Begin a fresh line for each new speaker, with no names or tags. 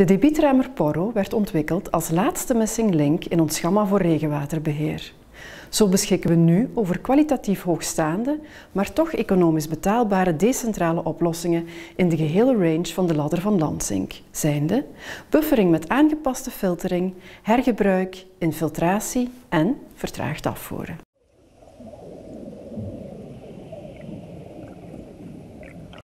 De debietremmer Porro werd ontwikkeld als laatste missing link in ons gamma voor regenwaterbeheer. Zo beschikken we nu over kwalitatief hoogstaande, maar toch economisch betaalbare decentrale oplossingen in de gehele range van de ladder van Lansink, zijnde buffering met aangepaste filtering, hergebruik, infiltratie en vertraagd afvoeren.